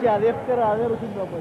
ज़्यादा करा दे रुसिंग proper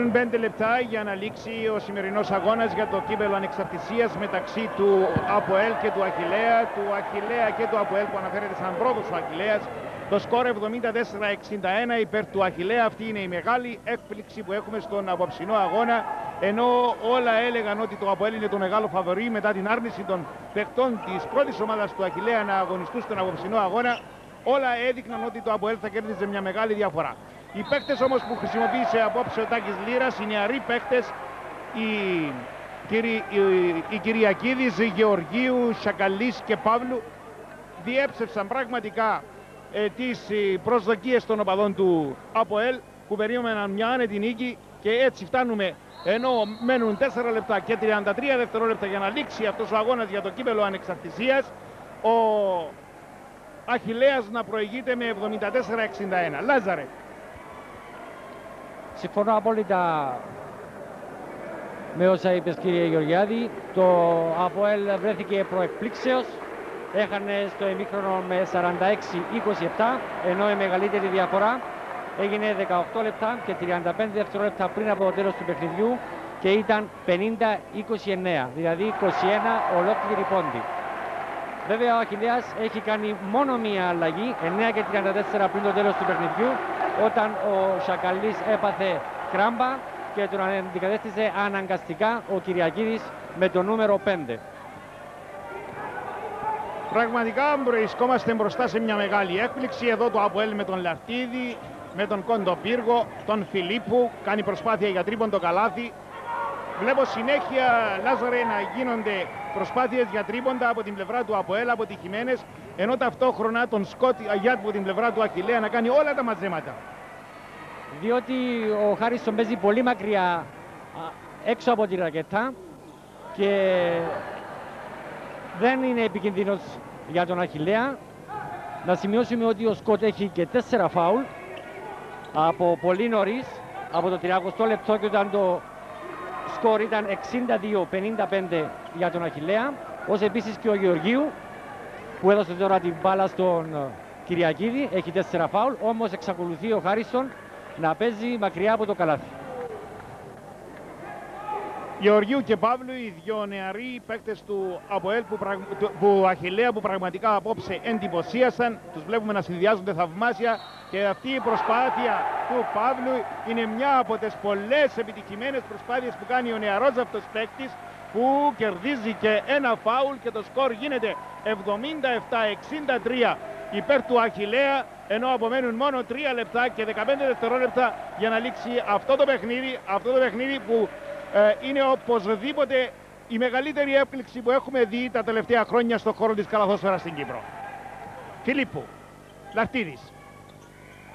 Μένουν 5 λεπτά για να λήξει ο σημερινός αγώνας για το κύπελο ανεξαρτησίας μεταξύ του Αποέλ και του Αχιλέα, του Αχιλέα και του Αποέλ που αναφέρεται σαν πρώτος ο Αχιλέας. Το σκορ 74-61 υπέρ του Αχιλέα. Αυτή είναι η μεγάλη έκπληξη που έχουμε στον απόψινό αγώνα. Ενώ όλα έλεγαν ότι το Αποέλ είναι το μεγάλο φαβορή μετά την άρνηση των παιχτών της πρώτης ομάδας του Αχιλέα να αγωνιστούν στον απόψινό αγώνα. Όλα έδειχναν ότι το Αποέλ θα κέρδιζε μια μεγάλη διαφορά. Οι παίκτες όμως που χρησιμοποίησε απόψε ο Τάκης Λύρας, οι νεαροί παίκτες, οι, οι, οι Κυριακίδης, Γεωργίου, Σακαλής και Παύλου διέψευσαν πραγματικά ε, τις ε, προσδοκίες των οπαδών του ΑΠΟΕΛ που περίμεναν μια άνετη νίκη και έτσι φτάνουμε ενώ μένουν 4 λεπτά και 33 δευτερόλεπτα για να λήξει αυτός ο αγώνας για το κύπελο ανεξαρτησίας ο Αχιλέας να προηγείται με 74-61. Λάζαρε. Συμφωνώ απόλυτα με όσα είπες κύριε Γεωργιάδη. Το ΑΠΟΕΛ βρέθηκε προεκπλήξεως. Έχανε στο ημίχρονο με 46-27, ενώ η μεγαλύτερη διαφορά έγινε 18 λεπτά και 35 δευτερόλεπτα πριν από το τέλος του παιχνιδιού και ήταν 50-29, δηλαδή 21 ολόκληρη πόντι. Βέβαια ο Αχιλέας έχει κάνει μόνο μία αλλαγή, 9 και 34 πριν το τέλος του παιχνιδιού, όταν ο Σακαλής έπαθε κράμπα και τον αντικατέστησε αναγκαστικά ο Κυριακίδης με το νούμερο 5. Πραγματικά βρισκόμαστε μπροστά σε μια μεγάλη έκπληξη. Εδώ το Αποέλ με τον Λαρτίδη, με τον Κοντοπύργο, τον Φιλίππου, κάνει προσπάθεια για τρίποντο καλάθι. Βλέπω συνέχεια, Λάζαρε, να γίνονται προσπάθειες για τρίποντα από την πλευρά του Αποέλ, από τη Χιμένες, ενώ ταυτόχρονα τον Σκότ Αγιάτ από την πλευρά του Αχιλέα να κάνει όλα τα μαζέματα. Διότι ο Χάριστον παίζει πολύ μακριά έξω από τη ρακέτα και δεν είναι επικίνδυνος για τον Αχιλέα. Να σημειώσουμε ότι ο Σκότ έχει και τέσσερα φάουλ από πολύ νωρίς, από το 30 λεπτό και όταν το σκορ ήταν 62-55 για τον Αχιλέα, ως επίσης και ο Γεωργίου που έδωσε τώρα την μπάλα στον ε, Κυριακίδη, έχει τέσσερα φάουλ, όμως εξακολουθεί ο Χάριστον να παίζει μακριά από το καλάθι. Γεωργίου και Παύλου, οι δυο νεαροί παίκτες του ΑΠΟΕΛ που, πραγ... που Αχιλέα που πραγματικά απόψε εντυπωσίασαν. Τους βλέπουμε να συνδυάζονται θαυμάσια και αυτή η προσπάθεια του Παύλου είναι μια από τις πολλές επιτυχημένες προσπάθειες που κάνει ο νεαρός αυτός παίκτης που κερδίζει και ένα φάουλ και το σκορ γίνεται 77-63 υπέρ του Αχιλέα ενώ απομένουν μόνο 3 λεπτά και 15 δευτερόλεπτα για να λήξει αυτό το παιχνίδι, αυτό το παιχνίδι που ε, είναι οπωσδήποτε η μεγαλύτερη έπληξη που έχουμε δει τα τελευταία χρόνια στον χώρο της καλαθόσφαιρας στην Κύπρο. Φιλίππου, Λαρτίδης,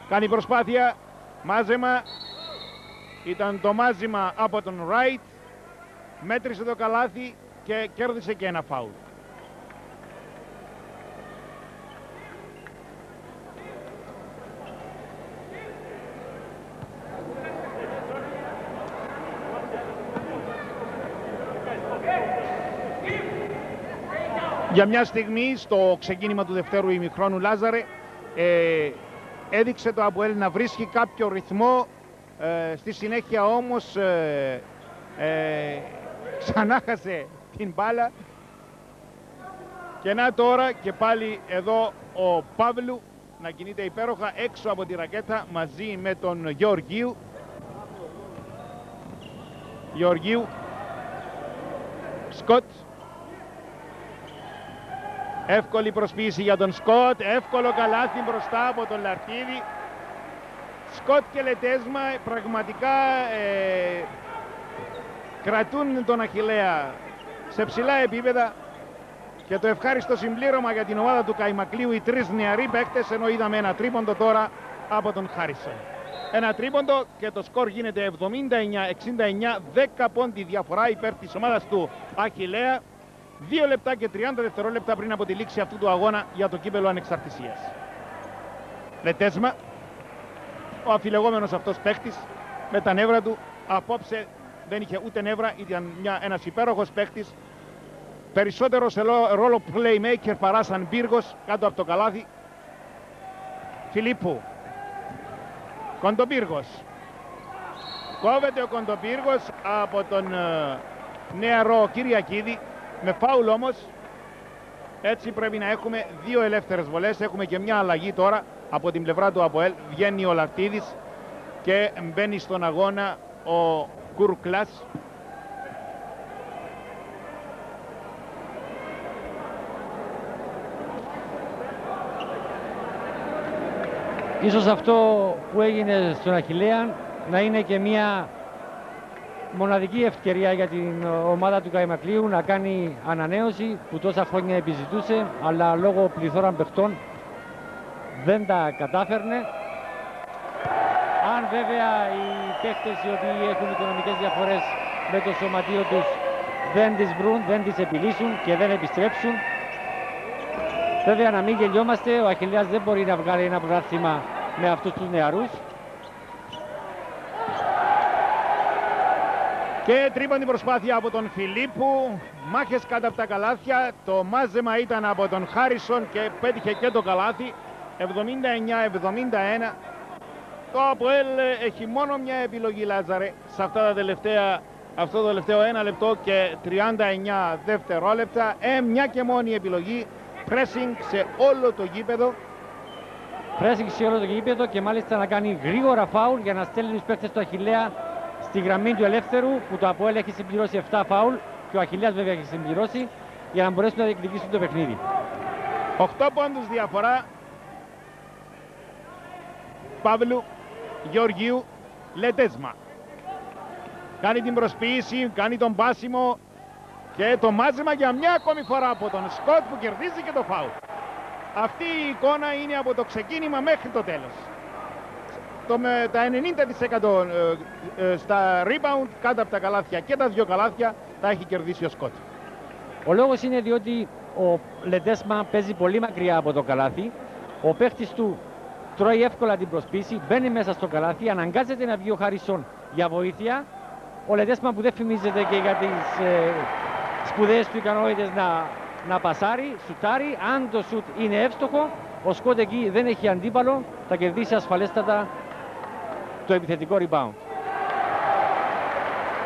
κάνει προσπάθεια, μάζεμα, ήταν το μάζεμα από τον Ράιτ, μέτρησε το καλάθι και κέρδισε και ένα φάουλ. Για μια στιγμή στο ξεκίνημα του δευτέρου ημιχρόνου Λάζαρε ε, έδειξε το Αμπουέλ να βρίσκει κάποιο ρυθμό ε, στη συνέχεια όμως ε, ε, ξανά χασε την μπάλα. Και να τώρα και πάλι εδώ ο Παύλου να κινείται υπέροχα έξω από τη ρακέτα μαζί με τον Γεωργίου. Γεωργίου. Σκοτ Εύκολη προσποίηση για τον Σκοτ, εύκολο καλάθι μπροστά από τον Λαρτίδη. Σκοτ και Λετέσμα πραγματικά ε, κρατούν τον Αχιλέα σε ψηλά επίπεδα και το ευχάριστο συμπλήρωμα για την ομάδα του Καϊμακλείου οι τρεις νεαροί παίκτες ενώ είδαμε ένα τρίποντο τώρα από τον Χάρισον. Ένα τρίποντο και το σκορ γίνεται 79-69, 10 πόντι διαφορά υπέρ της ομάδας του Αχιλέα. 2 λεπτά και 30 δευτερόλεπτα πριν από τη λήξη αυτού του αγώνα για το κύπελο ανεξαρτησίας. Λετέσμα, ο αφιλεγόμενος αυτός παίχτης με τα νεύρα του απόψε δεν είχε ούτε νεύρα, ήταν μια, ένας υπέροχος παίχτης. Περισσότερο σε ρόλο playmaker παρά σαν πύργος κάτω από το καλάθι. Φιλίππου, Κοντοπύργος, Κόβεται ο Κοντοπύργος από τον ε, νεαρό Κυριακίδη με φάουλ όμως. Έτσι πρέπει να έχουμε δύο ελεύθερες βολές. Έχουμε και μια αλλαγή τώρα από την πλευρά του Αποέλ. Βγαίνει ο Λαρτίδης και μπαίνει στον αγώνα ο Κουρκλάς. Ίσως αυτό που έγινε στον Αχιλέα να είναι και μια μοναδική ευκαιρία για την ομάδα του Καϊμακλείου να κάνει ανανέωση που τόσα χρόνια επιζητούσε αλλά λόγω πληθώραν παιχτών δεν τα κατάφερνε. Αν βέβαια οι παίχτες οι οποίοι έχουν οικονομικές διαφορές με το σωματείο τους δεν τις βρουν, δεν τις επιλύσουν και δεν επιστρέψουν. Βέβαια να μην γελιόμαστε, ο Αχιλιάς δεν μπορεί να βγάλει ένα πρωτάθλημα με αυτούς τους νεαρούς. Και τρίποντη προσπάθεια από τον Φιλίππου. Μάχες κάτω από τα καλάθια. Το μάζεμα ήταν από τον Χάρισον και πέτυχε και το καλάθι. 79-71. Το Αποέλ έχει μόνο μια επιλογή Λάζαρε σε αυτά τα τελευταία αυτό το τελευταίο ένα λεπτό και 39 δευτερόλεπτα. Ε, μια και μόνη επιλογή. Pressing σε όλο το γήπεδο. Pressing σε όλο το γήπεδο και μάλιστα να κάνει γρήγορα φάουλ για να στέλνει τους παίκτες του Αχιλέα στη γραμμή του ελεύθερου που το Αποέλ έχει συμπληρώσει 7 φάουλ και ο Αχιλιάς βέβαια έχει συμπληρώσει για να μπορέσουν να διεκδικήσουν το παιχνίδι. 8 πόντους διαφορά Παύλου Γεωργίου Λετέσμα. Κάνει την προσποίηση, κάνει τον πάσιμο και το μάζεμα για μια ακόμη φορά από τον Σκοτ που κερδίζει και το φάουλ. Αυτή η εικόνα είναι από το ξεκίνημα μέχρι το τέλος το, με, τα 90% ε, ε, στα rebound κάτω από τα καλάθια και τα δύο καλάθια τα έχει κερδίσει ο Σκότ. Ο λόγος είναι διότι ο Λεντέσμα παίζει πολύ μακριά από το καλάθι. Ο παίχτης του τρώει εύκολα την προσπίση, μπαίνει μέσα στο καλάθι, αναγκάζεται να βγει ο Χαρισόν για βοήθεια. Ο Λεντέσμα που δεν φημίζεται και για τις ε, σπουδαίες του ικανότητες να, να πασάρει, σουτάρει. Αν το σουτ είναι εύστοχο, ο Σκότ εκεί δεν έχει αντίπαλο, θα κερδίσει ασφαλέστατα το επιθετικό rebound.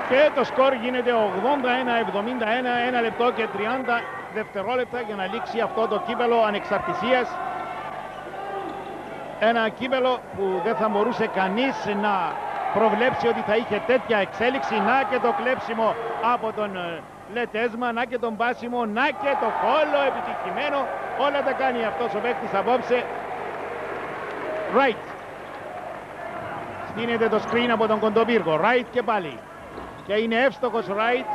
Και το σκορ γίνεται 81-71, ένα λεπτό και 30 δευτερόλεπτα για να λήξει αυτό το κύπελο ανεξαρτησίας. Ένα κύπελο που δεν θα μπορούσε κανείς να προβλέψει ότι θα είχε τέτοια εξέλιξη. Να και το κλέψιμο από τον ε, Λετέσμα, να και τον πάσιμο, να και το κόλλο επιτυχημένο. Όλα τα κάνει αυτός ο παίκτης απόψε. Right. Στείνεται το screen από τον Κοντοπύργο. Right και πάλι. Και είναι εύστοχος right.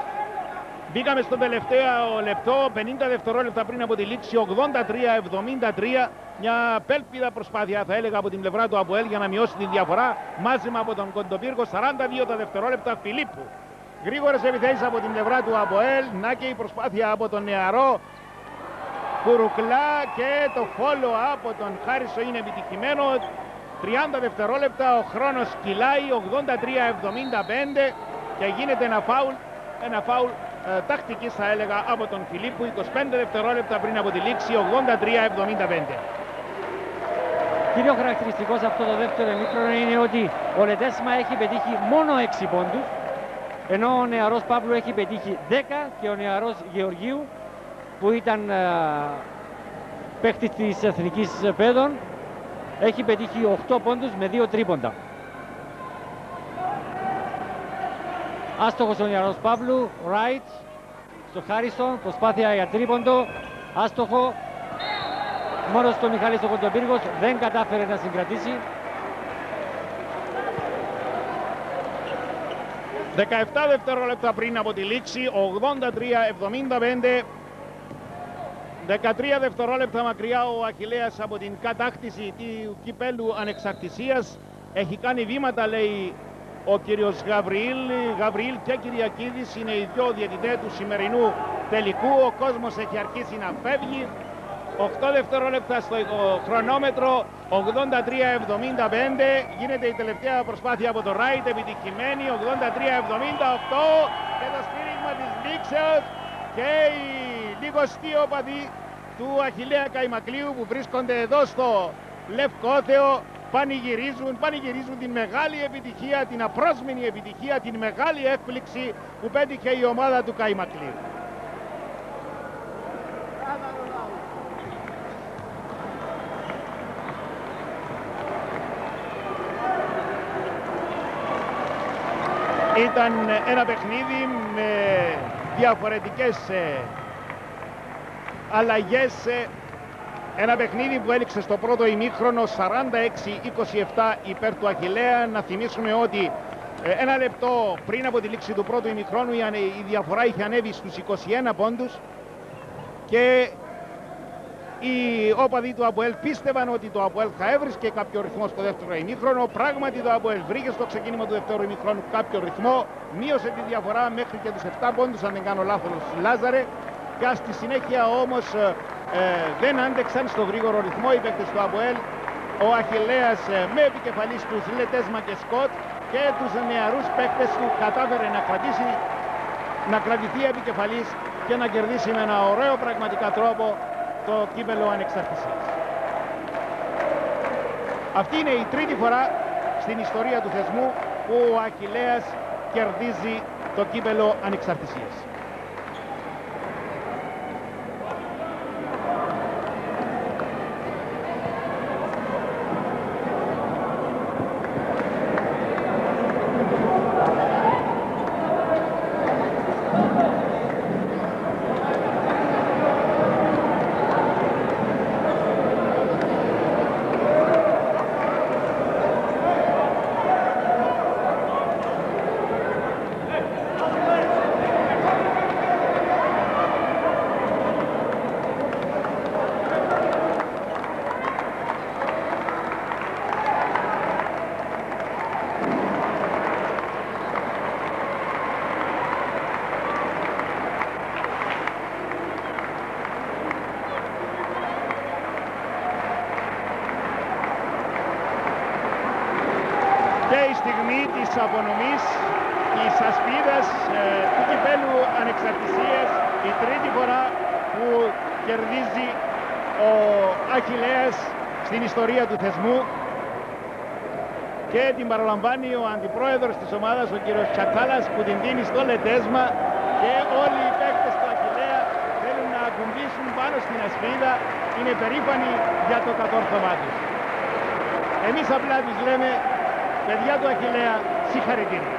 Μπήκαμε στο τελευταίο λεπτό, 50 δευτερόλεπτα πριν από τη λήξη, 83-73. Μια πέλπιδα προσπάθεια θα έλεγα από την πλευρά του Αποέλ για να μειώσει την διαφορά. Μάζεμα από τον Κοντοπύργο, 42 τα δευτερόλεπτα Φιλίππου. Γρήγορες επιθέσεις από την πλευρά του Αποέλ. Να και η προσπάθεια από τον νεαρό Κουρουκλά και το follow από τον Χάρισο είναι επιτυχημένο. 30 δευτερόλεπτα ο χρόνος κυλάει 83-75 και γίνεται ένα φάουλ, ένα φάουλ ε, τακτικής θα έλεγα από τον Φιλίππου 25 δευτερόλεπτα πριν από τη λήξη 83-75. Κύριο χαρακτηριστικό σε αυτό το δεύτερο εμίχρονο είναι ότι ο Λετέσμα έχει πετύχει μόνο 6 πόντους ενώ ο νεαρός Παύλου έχει πετύχει 10 και ο νεαρός Γεωργίου που ήταν ε, παίχτης της Εθνικής Παιδών έχει πετύχει 8 πόντους με 2 τρίποντα. Άστοχος ο Νιαρός Παύλου, right, στο Χάριστον, προσπάθεια για τρίποντο, άστοχο. Μόνος στο Μιχάλης ο Κοντοπύργος δεν κατάφερε να συγκρατήσει. 17 δευτερόλεπτα πριν από τη λήξη, 83-75 13 δευτερόλεπτα μακριά ο Αχιλέας από την κατάκτηση του κυπέλου ανεξαρτησίας. Έχει κάνει βήματα λέει ο κύριος Γαβριήλ. Γαβριήλ και Κυριακίδης είναι οι δυο διαιτητές του σημερινού τελικού. Ο κόσμος έχει αρχίσει να φεύγει. 8 δευτερόλεπτα στο χρονόμετρο, 83-75. Γίνεται η τελευταία προσπάθεια από το Ράιτ, επιτυχημένη, 83-78 και το στήριγμα της λήξεως και η λιγοστή οπαδοί του Αχιλέα Καϊμακλείου που βρίσκονται εδώ στο Λευκόθεο πανηγυρίζουν, πανηγυρίζουν την μεγάλη επιτυχία, την απρόσμενη επιτυχία, την μεγάλη έκπληξη που πέτυχε η ομάδα του Καϊμακλή. Ήταν ένα παιχνίδι με διαφορετικές ε, αλλαγές ε, ένα παιχνίδι που έληξε στο πρώτο ημίχρονο 46-27 υπέρ του Αχιλέα. Να θυμίσουμε ότι ε, ένα λεπτό πριν από τη λήξη του πρώτου ημιχρόνου η διαφορά είχε ανέβει στους 21 πόντους και οι όπαδοι του Αποέλ πίστευαν ότι το Αποέλ θα έβρισκε κάποιο ρυθμό στο δεύτερο ημίχρονο. Πράγματι το Αποέλ βρήκε στο ξεκίνημα του δεύτερου ημίχρονου κάποιο ρυθμό. Μείωσε τη διαφορά μέχρι και τους 7 πόντους αν δεν κάνω λάθος Λάζαρε. Και στη συνέχεια όμως ε, ε, δεν άντεξαν στο γρήγορο ρυθμό οι παίκτες του Αποέλ. Ο Αχιλέας ε, με επικεφαλής τους Λετέσμα και Σκοτ και τους νεαρούς παίκτες του κατάφερε να κρατήσει να κρατηθεί επικεφαλής και να κερδίσει με ένα ωραίο πραγματικά τρόπο το κύπελο ανεξαρτησίας. Αυτή είναι η τρίτη φορά στην ιστορία του θεσμού που ο Αχιλέας κερδίζει το κύπελο ανεξαρτησίας. Απονομής της ασπίδας ε, του κυπέλου ανεξαρτησίας η τρίτη φορά που κερδίζει ο Αχιλέας στην ιστορία του θεσμού. Και την παραλαμβάνει ο αντιπρόεδρος της ομάδας ο κύριος Τσακάλας που την δίνει στο λετέσμα. Και όλοι οι παίκτες του Αχιλέα θέλουν να ακουμπήσουν πάνω στην ασπίδα. Είναι περήφανοι για το κατόρθωμά τους. Εμείς απλά τους λέμε παιδιά του Αχιλέα çıkar edin.